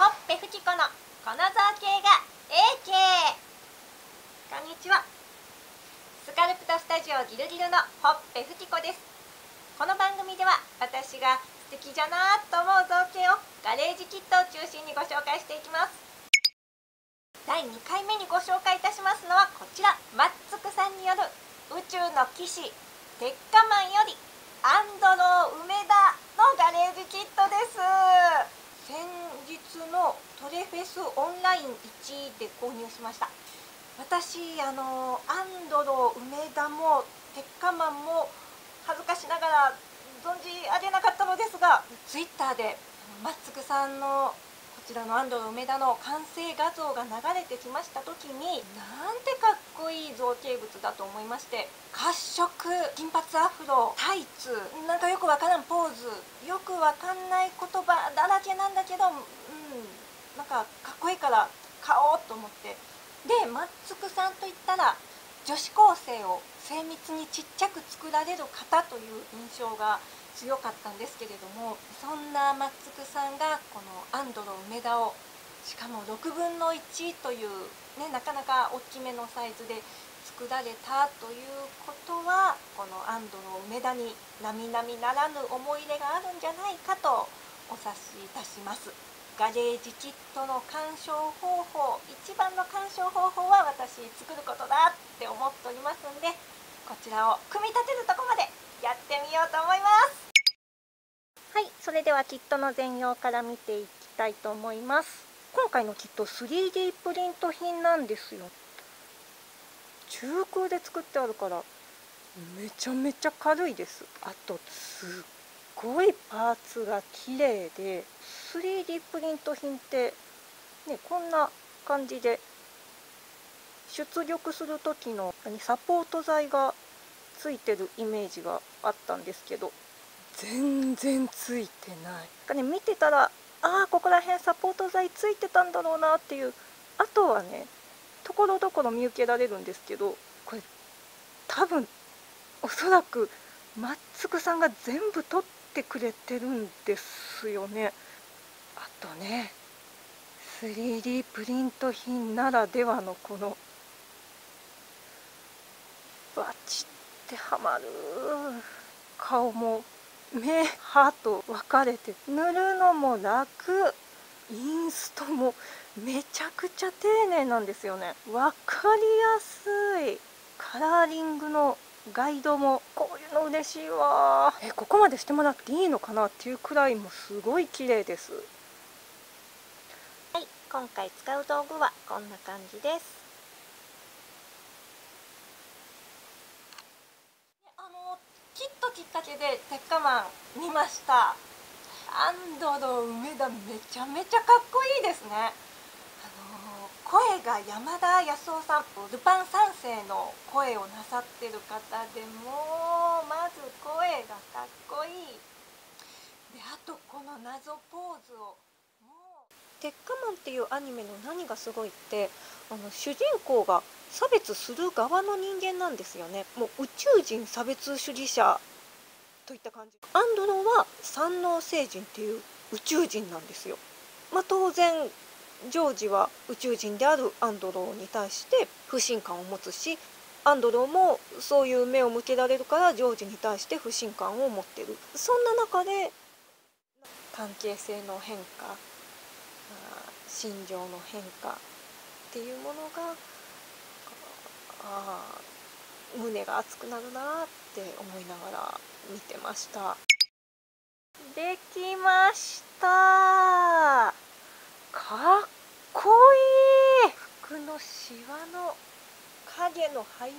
ほっぺふきこのこの造形が AK こんにちは。スカルプトスタジオギルギルのほっぺふきこです。この番組では私が素敵じゃなと思う造形をガレージキットを中心にご紹介していきます。第2回目にご紹介いたしますのはこちら。マッツクさんによる宇宙の騎士鉄火マンよりアンドロー梅田のガレージキット。日のトレフェスオンライン1で購入しました。私あのアンドロ梅田も鉄火マンも恥ずかしながら存じ上げなかったのですがツイッターでマッツクさんのこちらの安藤梅田の完成画像が流れてきました時になんてかっこいい造形物だと思いまして褐色金髪アフロタイツなんかよくわからんポーズよくわかんない言葉だらけなんだけどなんかかっこいいから買おうと思ってでマッツクさんといったら女子高生を精密にちっちゃく作られる方という印象が強かったんですけれどもそんなマッツクさんがこのアンドロ梅田をしかも6分の1という、ね、なかなか大きめのサイズで作られたということはこのアンドロ梅田に並々ならぬ思い入れがあるんじゃないかとお察しいたします。ガレージキットの鑑賞方法一番の鑑賞方法は私作ることだって思っておりますんでこちらを組み立てるとこまでやってみようと思います。はいそれではキットの全容から見ていきたいと思います。今回のキット 3D プリント品なんですよ。中空で作ってあるからめちゃめちゃ軽いです。あとすっごいパーツが綺麗で 3D プリント品ってねこんな感じで出力する時のサポート材がついてるイメージがあったんですけど全然ついてない。か、ね、見てたらああここら辺サポート材ついてたんだろうなっていうあとはねところどころ見受けられるんですけどこれ多分おそらくマッツクさんが全部取ってくれてるんですよねあとね 3D プリント品ならではのこのバチってはまる。顔も目歯と分かれて塗るのも楽。インストもめちゃくちゃ丁寧なんですよね。分かりやすい。カラーリングのガイドもこういうの嬉しいわ。えここまでしてもらっていいのかな？っていうくらいもすごい綺麗です。今回使う道具はこんな感じです。あのきっときっかけで鉄火マン見ました。アンドロ梅田めちゃめちゃかっこいいですね。あの声が山田康夫さんルパン三世の声をなさってる方でもまず声がかっこいい。であとこの謎ポーズを鉄火マンっていうアニメの何がすごいってあの主人公が差別する側の人間なんですよね。もう宇宙人差別主義者といった感じ。アンドロは三能星人っていう宇宙人なんですよ、まあ、当然ジョージは宇宙人であるアンドロに対して不信感を持つしアンドロもそういう目を向けられるからジョージに対して不信感を持ってる。そんな中で関係性の変化心情の変化っていうものがあ胸が熱くなるなって思いながら見てました。できました。かっこいい。服のシワの影の入り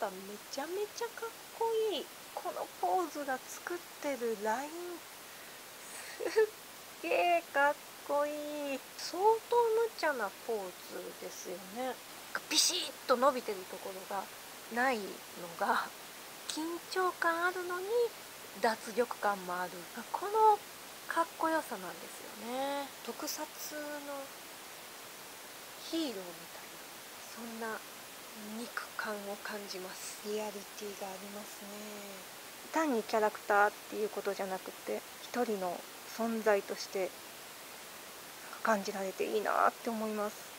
方めちゃめちゃかっこいい。このポーズが作ってるライン。すっげえかっこいい。相当無茶なポーズですよね。ビシッと伸びてるところがないのが緊張感あるのに脱力感もある。このかっこよさなんですよね。特撮のヒーローみたいなそんな肉感を感じます。リアリティがありますね。単にキャラクターっていうことじゃなくて一人の存在として感じられていいなって思います。